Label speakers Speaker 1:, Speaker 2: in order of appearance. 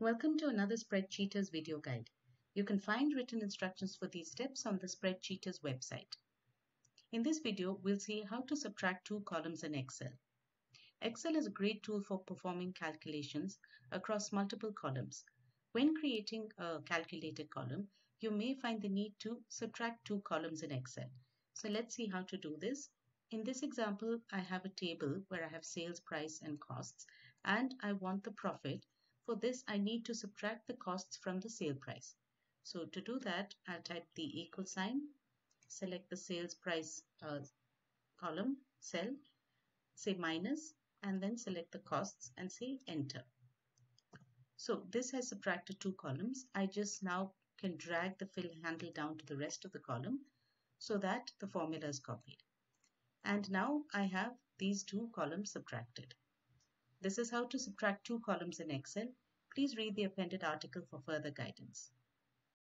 Speaker 1: Welcome to another SpreadCheaters video guide. You can find written instructions for these steps on the SpreadCheaters website. In this video, we'll see how to subtract two columns in Excel. Excel is a great tool for performing calculations across multiple columns. When creating a calculated column, you may find the need to subtract two columns in Excel. So let's see how to do this. In this example, I have a table where I have sales price and costs, and I want the profit. For this, I need to subtract the costs from the sale price. So to do that, I'll type the equal sign, select the sales price uh, column, cell, say minus, and then select the costs and say enter. So this has subtracted two columns. I just now can drag the fill handle down to the rest of the column so that the formula is copied. And now I have these two columns subtracted. This is how to subtract two columns in Excel. Please read the appended article for further guidance.